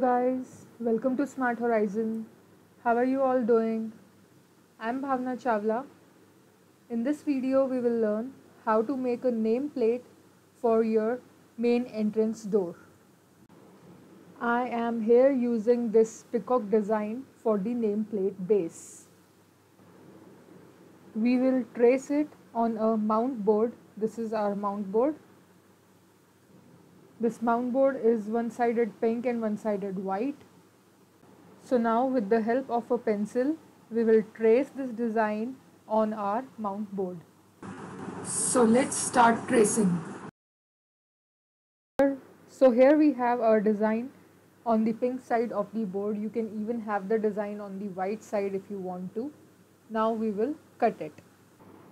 guys, welcome to Smart Horizon. How are you all doing? I'm Bhavna Chavla. In this video, we will learn how to make a nameplate for your main entrance door. I am here using this peacock design for the nameplate base. We will trace it on a mount board. This is our mount board this mount board is one-sided pink and one-sided white. So now with the help of a pencil, we will trace this design on our mount board. So let's start tracing. So here we have our design on the pink side of the board. You can even have the design on the white side if you want to. Now we will cut it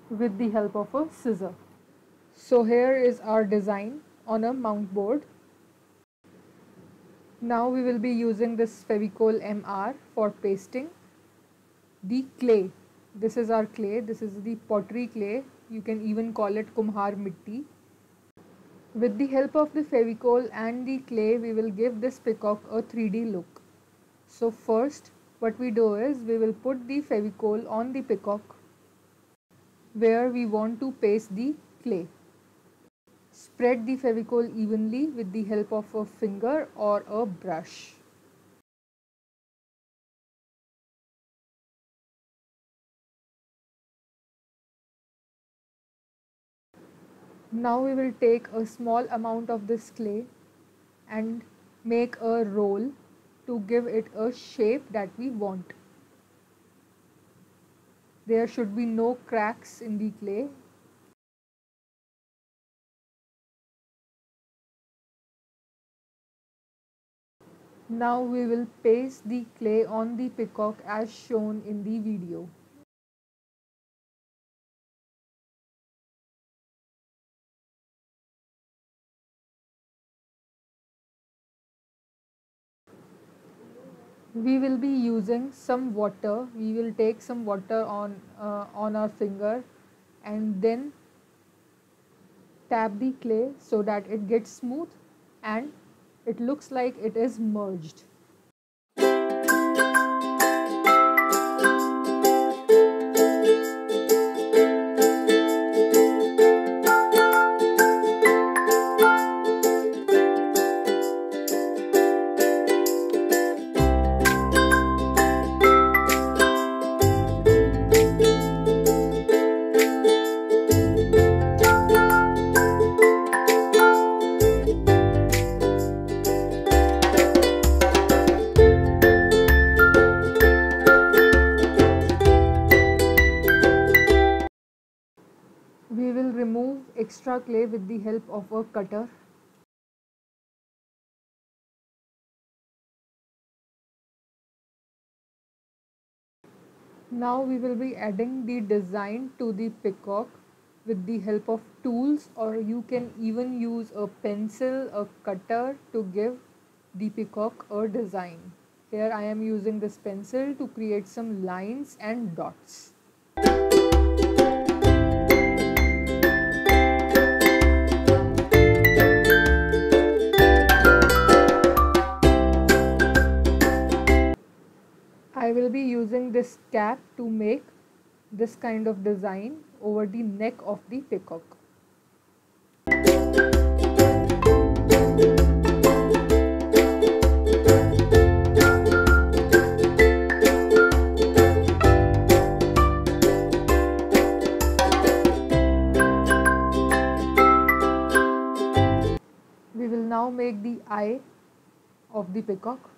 with the help of a scissor. So here is our design on a mount board. Now we will be using this Fevicol MR for pasting the clay. This is our clay. This is the pottery clay. You can even call it Kumhar Mitti. With the help of the Fevicol and the clay, we will give this peacock a 3D look. So first, what we do is we will put the Fevicol on the peacock where we want to paste the clay. Spread the Fevicol evenly with the help of a finger or a brush. Now we will take a small amount of this clay and make a roll to give it a shape that we want. There should be no cracks in the clay Now we will paste the clay on the peacock as shown in the video. we will be using some water we will take some water on uh, on our finger and then tap the clay so that it gets smooth and it looks like it is merged. Clay with the help of a cutter. Now we will be adding the design to the peacock with the help of tools or you can even use a pencil, a cutter to give the peacock a design. Here I am using this pencil to create some lines and dots. I will be using this cap to make this kind of design over the neck of the peacock. We will now make the eye of the peacock.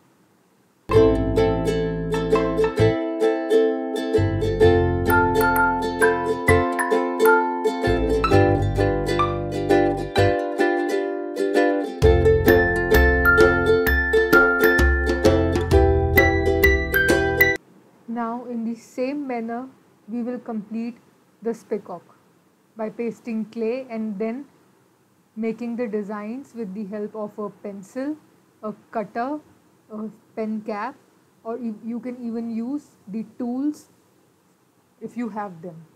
We will complete the peacock by pasting clay and then making the designs with the help of a pencil, a cutter, a pen cap or you can even use the tools if you have them.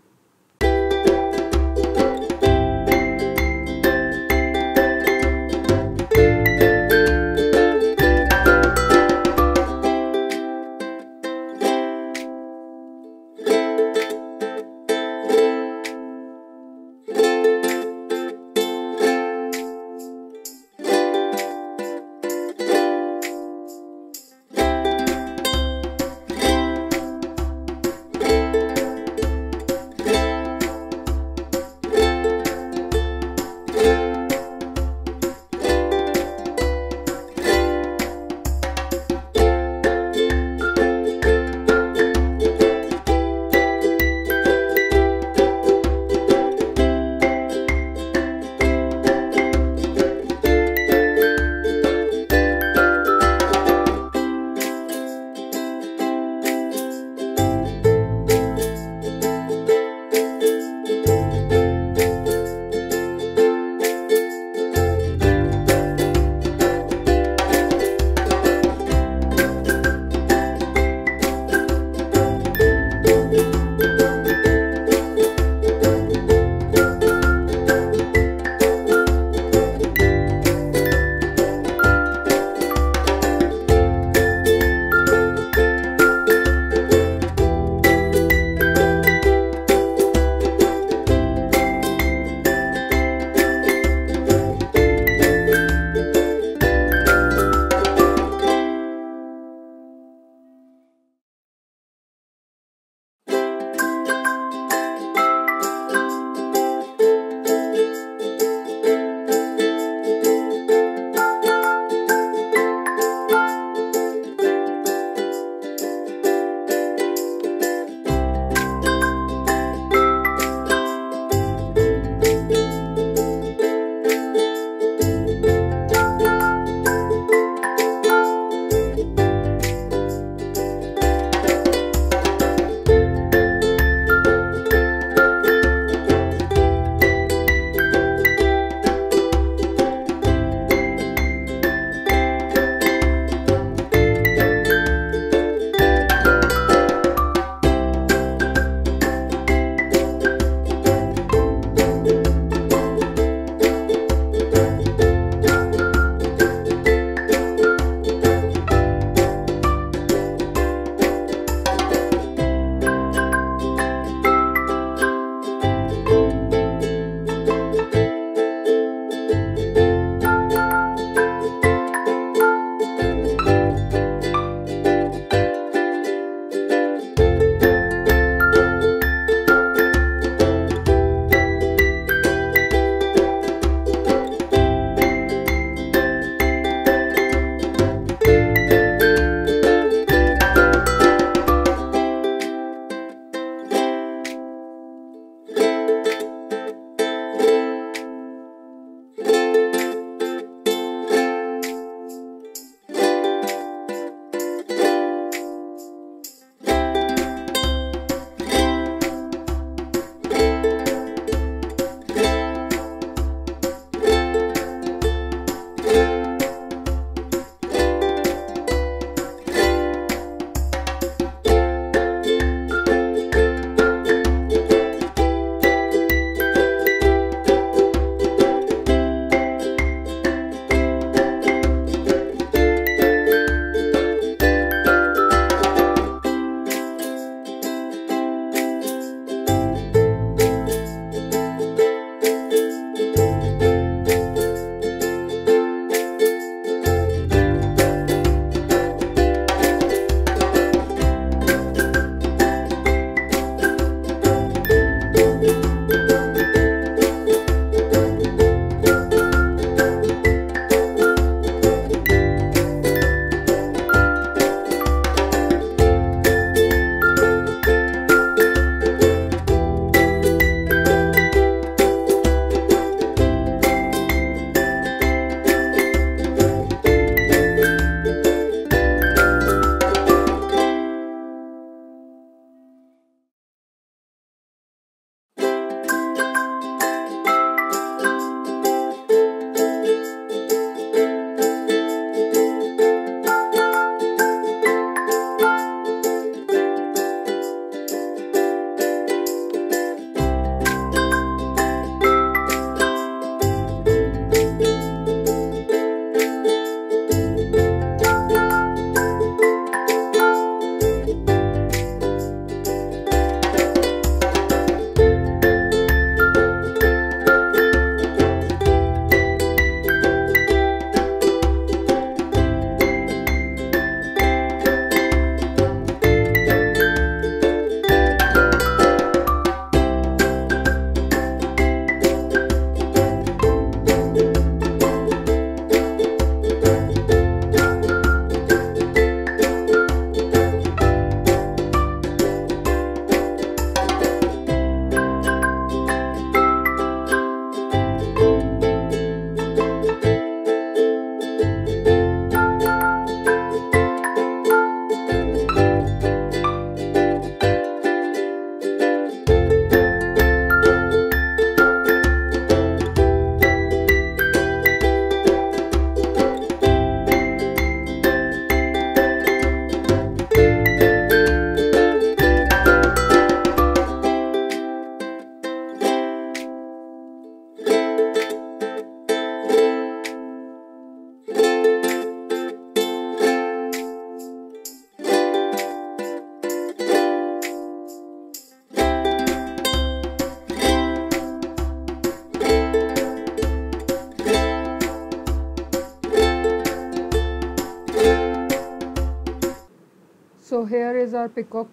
So here is our peacock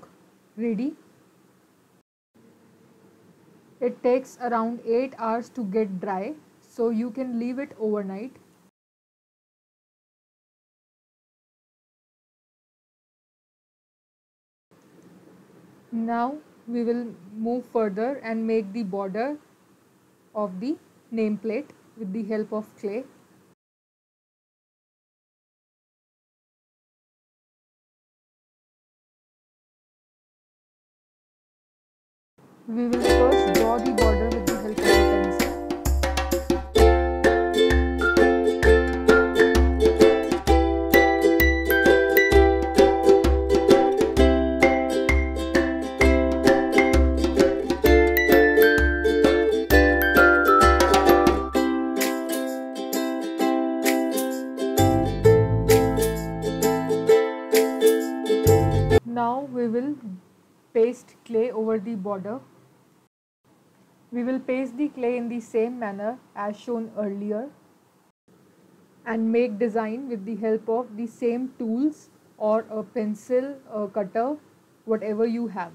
ready. It takes around 8 hours to get dry so you can leave it overnight. Now we will move further and make the border of the nameplate with the help of clay. We will first draw the border with the help of a pencil. Now we will paste clay over the border. Paste the clay in the same manner as shown earlier and make design with the help of the same tools or a pencil, a cutter, whatever you have.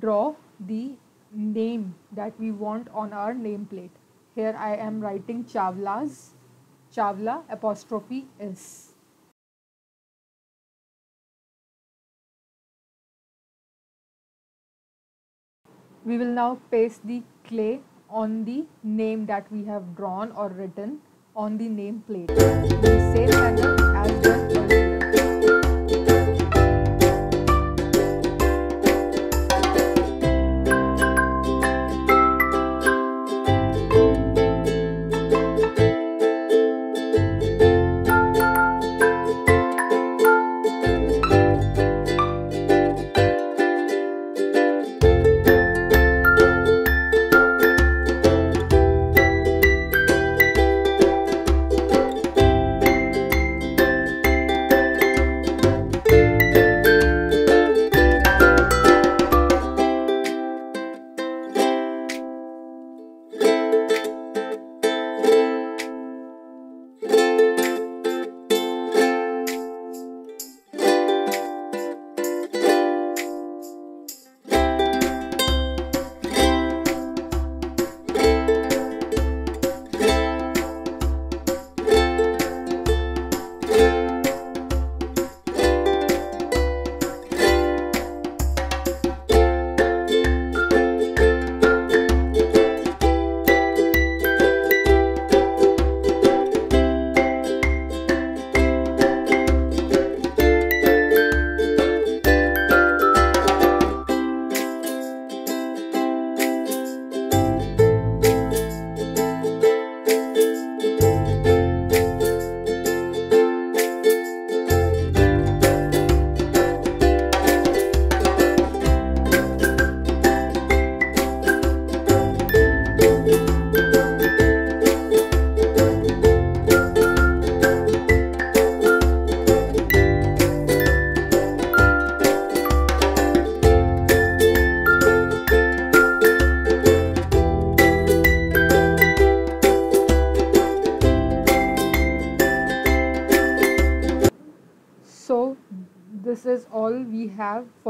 Draw the name that we want on our nameplate. Here I am writing Chavla's, Chavla apostrophe S. We will now paste the clay on the name that we have drawn or written on the nameplate same as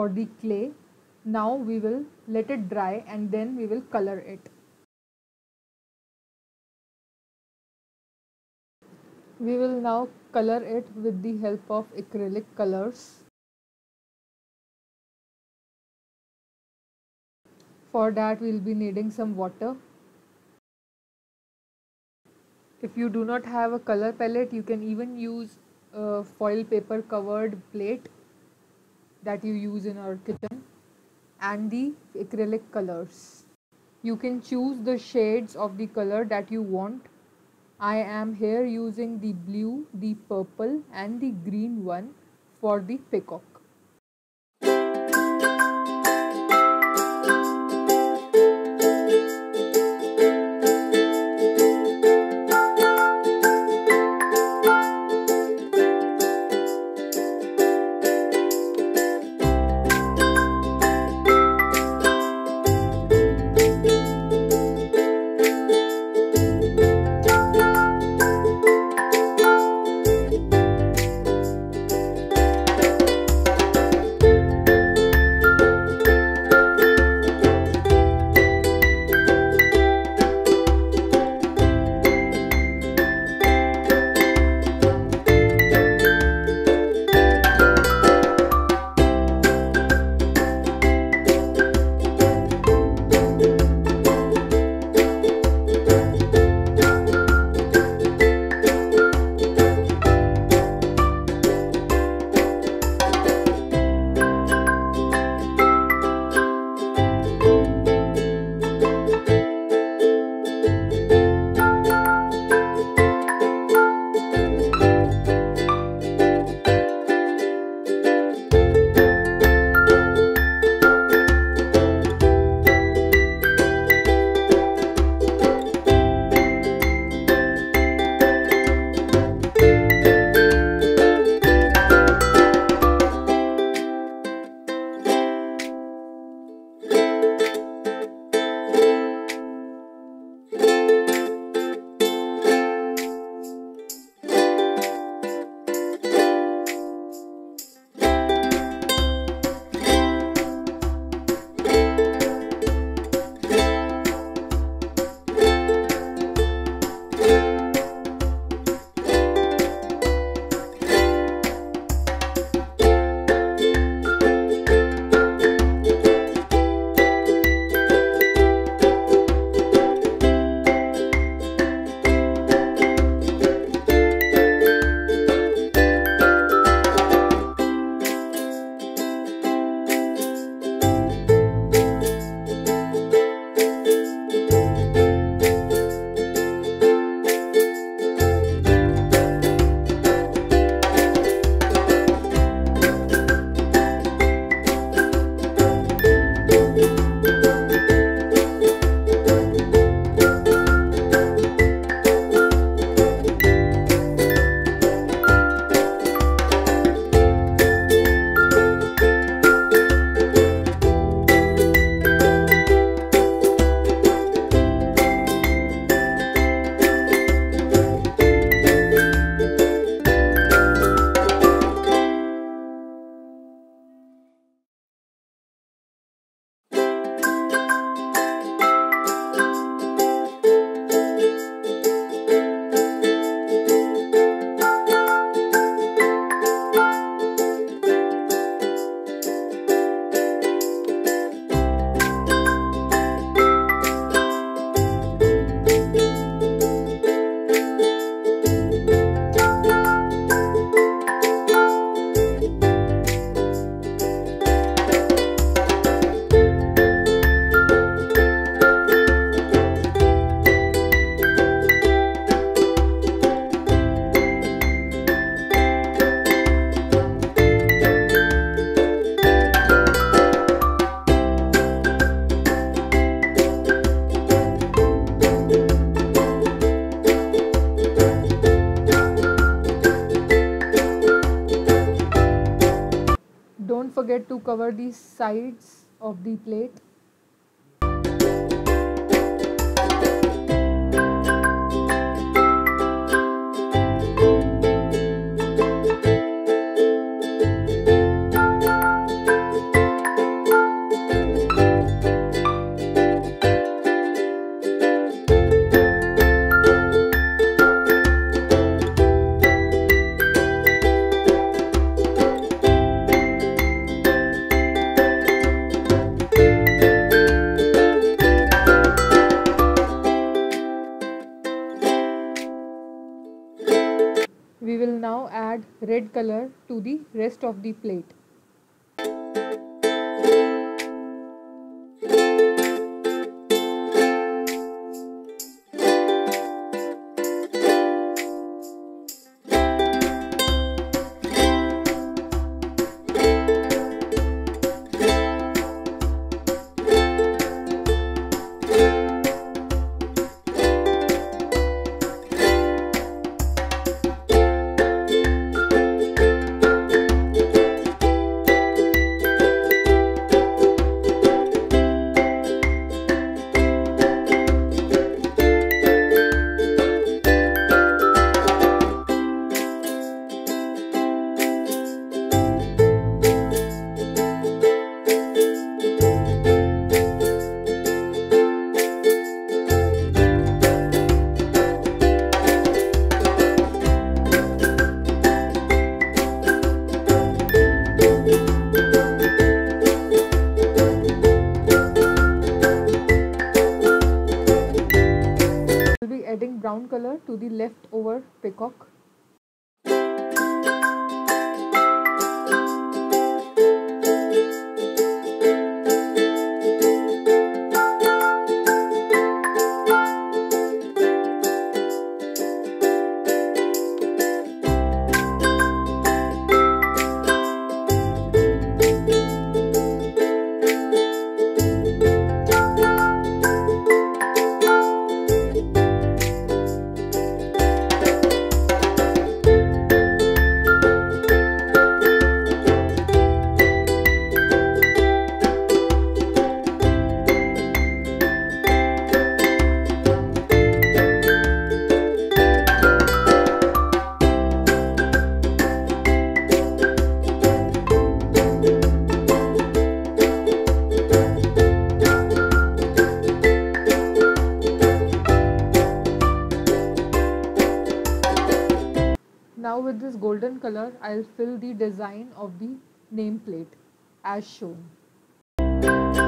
the clay. Now we will let it dry and then we will color it. We will now color it with the help of acrylic colors. For that we'll be needing some water. If you do not have a color palette you can even use a foil paper covered plate that you use in our kitchen and the acrylic colors you can choose the shades of the color that you want I am here using the blue, the purple and the green one for the peacock. Sides of the plate rest of the plate. Leftover color, I'll fill the design of the nameplate as shown.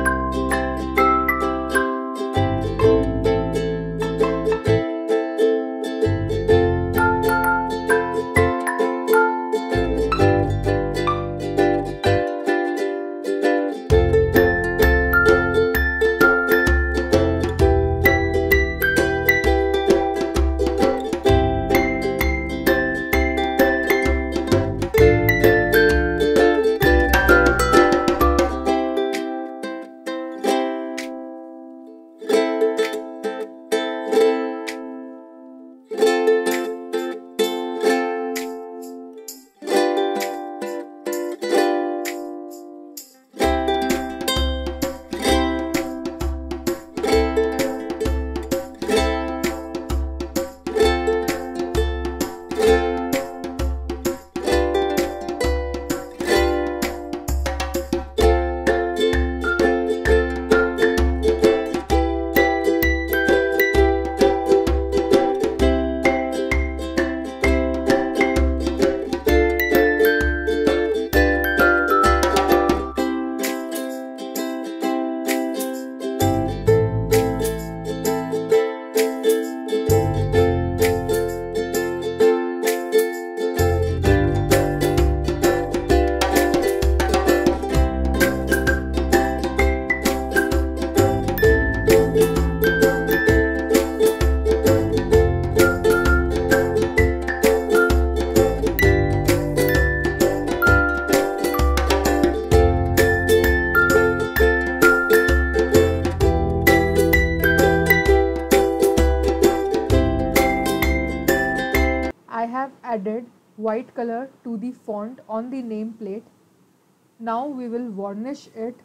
Now we will varnish it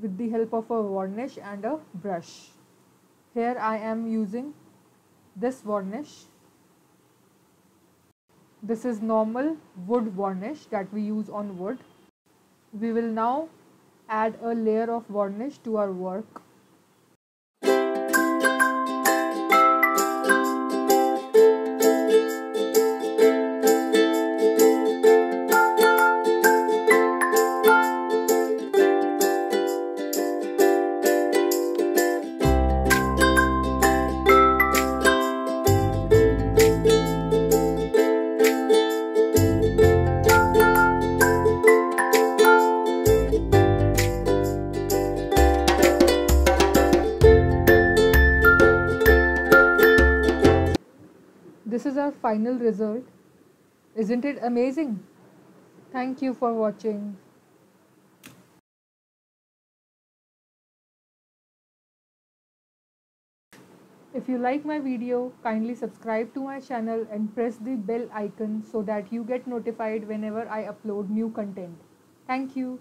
with the help of a varnish and a brush. Here I am using this varnish. This is normal wood varnish that we use on wood. We will now add a layer of varnish to our work. Isn't it amazing? Thank you for watching. If you like my video, kindly subscribe to my channel and press the bell icon so that you get notified whenever I upload new content. Thank you.